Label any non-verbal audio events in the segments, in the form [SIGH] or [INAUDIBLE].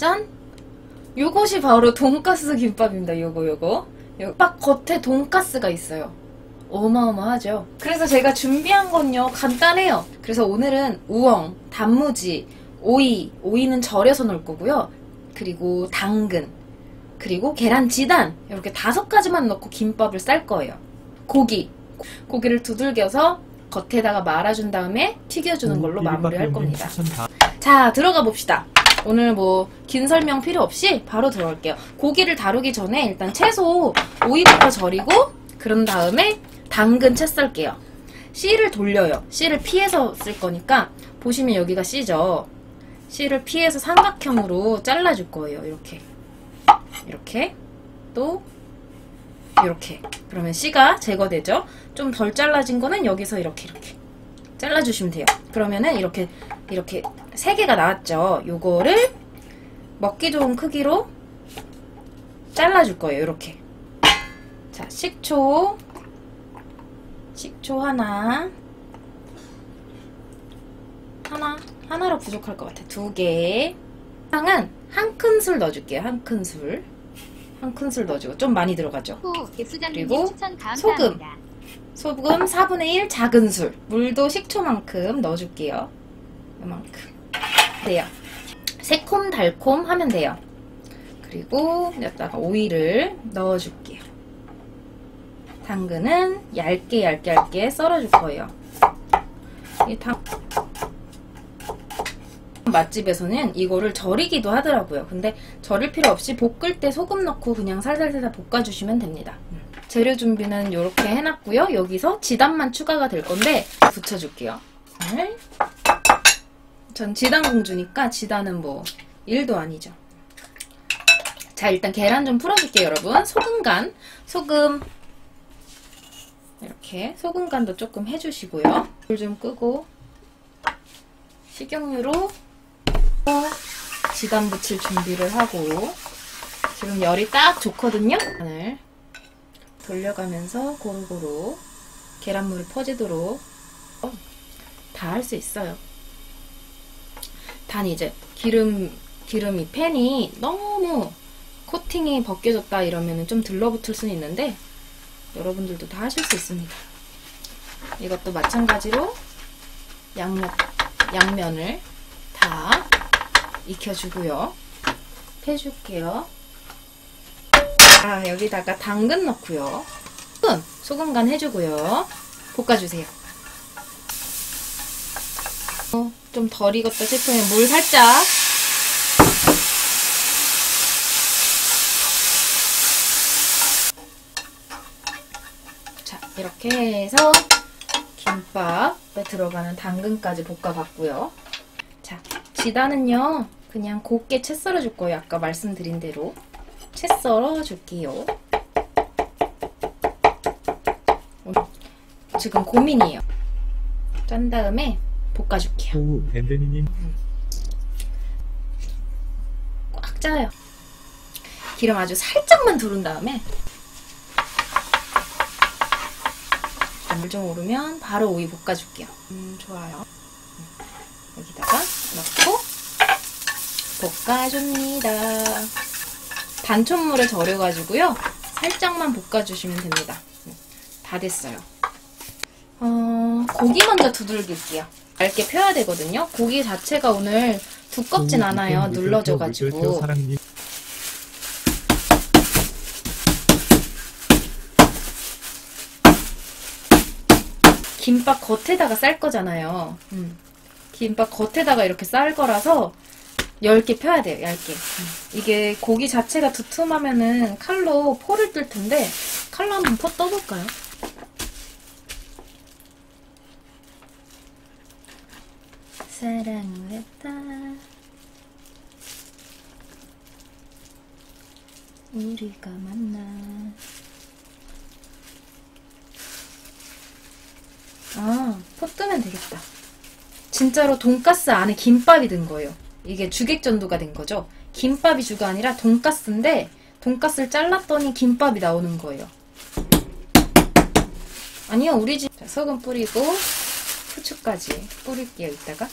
짠! 요것이 바로 돈가스 김밥입니다. 요거 요거. 요딱 겉에 돈가스가 있어요. 어마어마하죠. 그래서 제가 준비한 건요 간단해요. 그래서 오늘은 우엉, 단무지, 오이, 오이는 절여서 넣을 거고요. 그리고 당근, 그리고 계란 지단 이렇게 다섯 가지만 넣고 김밥을 쌀 거예요. 고기, 고기를 두들겨서 겉에다가 말아준 다음에 튀겨주는 걸로 마무리할 겁니다. 자, 들어가 봅시다. 오늘 뭐 긴 설명 필요 없이 바로 들어갈게요. 고기를 다루기 전에 일단 채소 오이부터 절이고 그런 다음에 당근 채 썰게요. 씨를 돌려요. 씨를 피해서 쓸 거니까 보시면 여기가 씨죠. 씨를 피해서 삼각형으로 잘라줄 거예요. 이렇게. 이렇게. 또 이렇게. 그러면 씨가 제거되죠. 좀 덜 잘라진 거는 여기서 이렇게 이렇게 잘라주시면 돼요. 그러면은 이렇게 이렇게 세 개가 나왔죠. 요거를 먹기 좋은 크기로 잘라줄 거예요. 이렇게. 자, 식초. 식초 하나. 하나. 하나로 부족할 것 같아. 두 개. 향은 한 큰술 넣어줄게요. 한 큰술. 한 큰술 넣어주고 좀 많이 들어가죠. 그리고 소금. 소금 4분의 1 작은 술. 물도 식초만큼 넣어줄게요. 이만큼. 돼요. 새콤달콤 하면 돼요. 그리고 여기다가 오이를 넣어줄게요. 당근은 얇게 얇게 얇게 썰어줄 거예요. 이 당... 맛집에서는 이거를 절이기도 하더라고요. 근데 절일 필요 없이 볶을 때 소금 넣고 그냥 살살살살 볶아주시면 됩니다. 음. 재료 준비는 이렇게 해놨고요. 여기서 지단만 추가가 될 건데 붙여줄게요. 네. 전 지단 공주니까 지단은 뭐 1도 아니죠. 자 일단 계란 좀 풀어줄게요 여러분. 소금 간, 소금 이렇게 소금 간도 조금 해주시고요. 불 좀 끄고 식용유로 지단 붙일 준비를 하고 지금 열이 딱 좋거든요. 계란을 돌려가면서 고루고루 계란물이 퍼지도록 어, 다할 수 있어요. 단 이제 기름 기름이 팬이 너무 코팅이 벗겨졌다 이러면 좀 들러붙을 수는 있는데 여러분들도 다 하실 수 있습니다. 이것도 마찬가지로 양면 양면을 다 익혀주고요. 해줄게요. 아 여기다가 당근 넣고요. 소금 소금 간 해주고요. 볶아주세요. 어, 좀 덜 익었다 싶으면 물 살짝. 자 이렇게 해서 김밥에 들어가는 당근까지 볶아봤고요. 자 지단은요 그냥 곱게 채 썰어줄 거예요. 아까 말씀드린 대로. 채 썰어줄게요. 지금 고민이에요. 짠 다음에 볶아줄게요 오, 밴드니님 꽉 짜요. 기름 아주 살짝만 두른 다음에 물 좀 오르면 바로 오이 볶아줄게요. 음, 좋아요. 음, 여기다가 넣고 볶아줍니다. 단촛물에 절여가지고요. 살짝만 볶아주시면 됩니다. 음, 다 됐어요. 어, 고기 먼저 두들길게요. 얇게 펴야 되거든요. 고기 자체가 오늘 두껍진 않아요. 눌러져가지고. 김밥 겉에다가 쌀 거잖아요. 음. 김밥 겉에다가 이렇게 쌀 거라서 얇게 펴야 돼요. 얇게. 음. 이게 고기 자체가 두툼하면은 칼로 포를 뜰 텐데 칼로 한번 포 떠볼까요? 사랑을 했다. 우리가 만나. 아, 포 뜨면 되겠다. 진짜로 돈가스 안에 김밥이 든 거예요. 이게 주객전도가 된 거죠. 김밥이 주가 아니라 돈가스인데 돈가스를 잘랐더니 김밥이 나오는 거예요. 아니요, 우리 집 자, 소금 뿌리고 후추까지 뿌릴게요. 이따가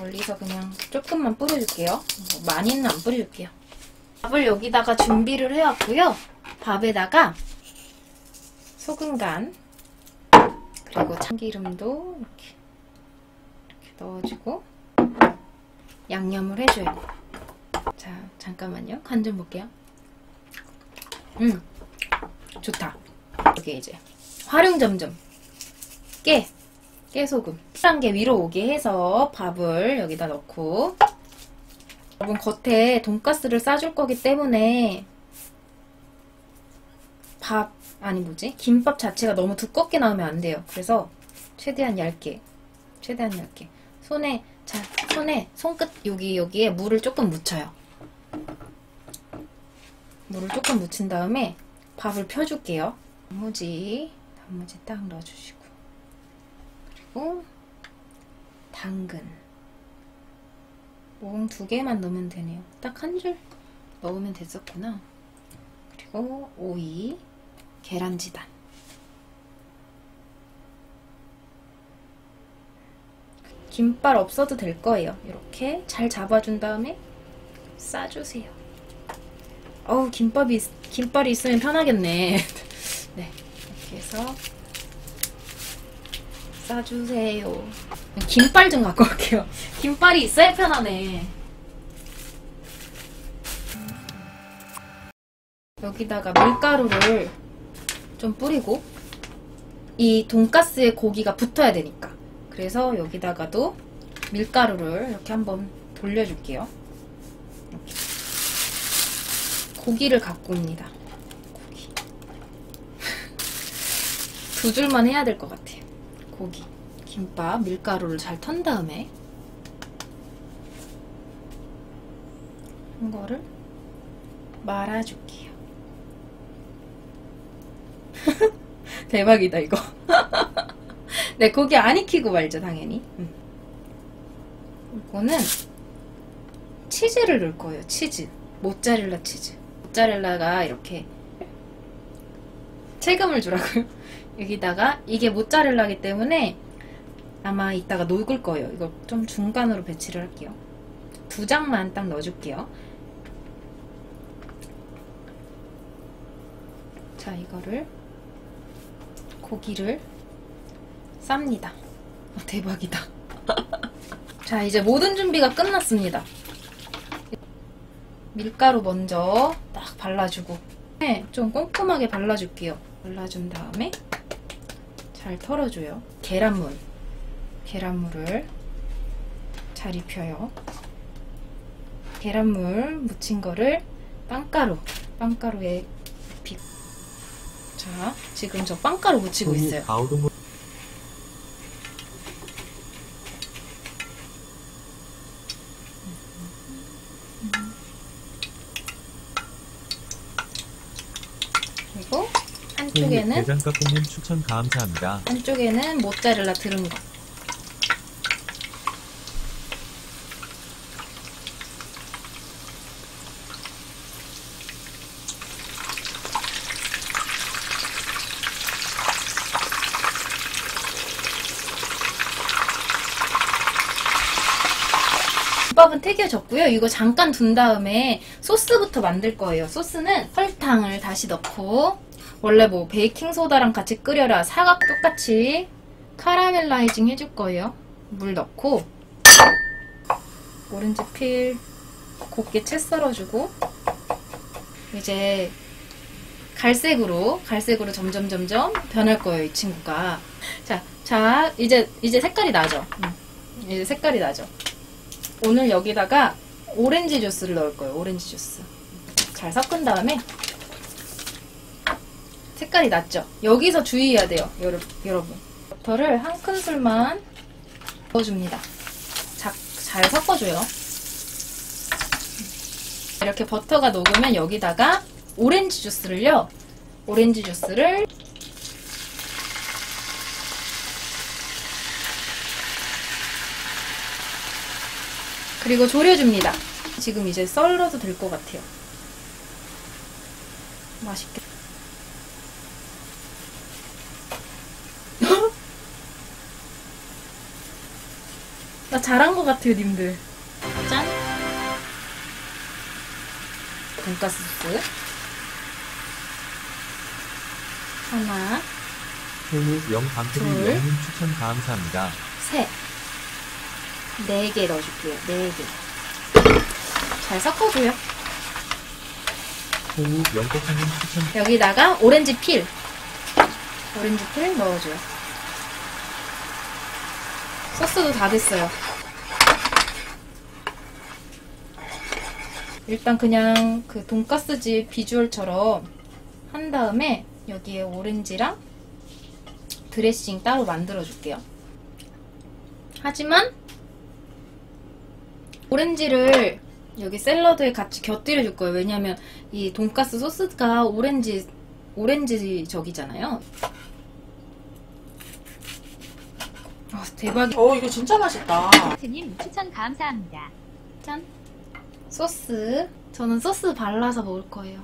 멀리서 그냥 조금만 뿌려줄게요. 뭐 많이는 안 뿌려줄게요. 밥을 여기다가 준비를 해왔고요. 밥에다가 소금 간 그리고 참기름도 이렇게, 이렇게 넣어주고 양념을 해줘요. 자 잠깐만요. 간 좀 볼게요. 음 좋다. 이게 이제 활용점점 깨 깨소금. 한 게 위로 오게 해서 밥을 여기다 넣고. 여러분 겉에 돈가스를 싸줄 거기 때문에 밥 아니 뭐지? 김밥 자체가 너무 두껍게 나오면 안 돼요. 그래서 최대한 얇게 최대한 얇게. 손에 자 손에 손끝 여기 여기에 물을 조금 묻혀요. 물을 조금 묻힌 다음에 밥을 펴줄게요. 단무지 단무지 딱 넣어주시고 그리고 당근 몽두 개만 넣으면 되네요. 딱 한 줄 넣으면 됐었구나. 그리고 오이, 계란지단. 김발 없어도 될 거예요. 이렇게 잘 잡아준 다음에 싸주세요. 어우 김밥이 있- 김발이 있으면 편하겠네. [LAUGHS] 네 이렇게 해서 싸주세요. 김발 좀 갖고 올게요. [LAUGHS] 김발이 있어야 편하네. 여기다가 밀가루를 좀 뿌리고 이 돈가스에 고기가 붙어야 되니까 그래서 여기다가도 밀가루를 이렇게 한번 돌려줄게요. 이렇게. 고기를 갖고 옵니다. 고기. [LAUGHS] 두 줄만 해야 될 것 같아요. 고기, 김밥, 밀가루를 잘 턴 다음에 이거를 말아줄게요. [LAUGHS] 대박이다 이거. [LAUGHS] 네 고기 안 익히고 말죠 당연히. 음. 이거는 치즈를 넣을 거예요. 치즈, 모짜렐라 치즈. 모짜렐라가 이렇게 체금을 주라고요. 여기다가 이게 모짜렐라기 때문에 아마 이따가 녹을 거예요. 이거 좀 중간으로 배치를 할게요. 두 장만 딱 넣어줄게요. 자, 이거를 고기를 쌉니다. 아, 대박이다. [LAUGHS] 자, 이제 모든 준비가 끝났습니다. 밀가루 먼저 딱 발라주고 네, 좀 꼼꼼하게 발라줄게요. 발라준 다음에 잘 털어줘요. 계란물. 계란물을 잘 입혀요. 계란물 묻힌 거를 빵가루, 빵가루에 입히 자, 지금 저 빵가루 묻히고 있어요. 그리고 한쪽에는 대장가꾸님 추천 감사합니다. 한쪽에는 모짜렐라 들은 거. 김밥은 튀겨졌고요. 이거 잠깐 둔 다음에 소스부터 만들 거예요. 소스는 설탕을 다시 넣고 원래 뭐 베이킹 소다랑 같이 끓여라. 사각 똑같이 카라멜라이징 해줄 거예요. 물 넣고 오렌지 필 곱게 채 썰어주고 이제 갈색으로 갈색으로 점점 점점 변할 거예요 이 친구가. 자, 자 이제 이제 색깔이 나죠? 음, 이제 색깔이 나죠? 오늘 여기다가 오렌지 주스를 넣을 거예요 오렌지 주스. 잘 섞은 다음에 색깔이 났죠 여기서 주의해야 돼요 여러, 여러분 버터를 한 큰술만 넣어줍니다 자, 잘 섞어줘요 이렇게 버터가 녹으면 여기다가 오렌지 주스를요. 오렌지 주스를 그리고 졸여줍니다. 지금 이제 썰어도 될 것 같아요. 맛있게. 나 잘한 것 같아요, 님들. 짠. 돈가스 소스. 하나, 호흡 영방크리 둘. 영님 추천 감사합니다. 셋. 네 개 넣어줄게요. 네 개. 잘 섞어줘요. 호흡 영국사님 추천 여기다가 오렌지 필. 오렌지 필 넣어줘요. 소스도 다 됐어요. 일단 그냥 그 돈가스집 비주얼처럼 한 다음에 여기에 오렌지랑 드레싱 따로 만들어 줄게요. 하지만 오렌지를 여기 샐러드에 같이 곁들여 줄 거예요. 왜냐면 이 돈가스 소스가 오렌지 오렌지 적이잖아요. 아 대박. 어 이거 진짜 맛있다. 님 추천 감사합니다. 짠. 소스. 저는 소스 발라서 먹을 거예요.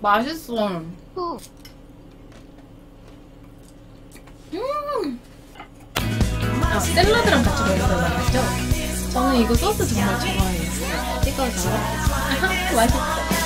맛있어. 후. 아, 샐러드랑 같이 먹어달라고 했죠? 저는 이거 소스 정말 좋아해요. 찍어서. [LAUGHS] 맛있어.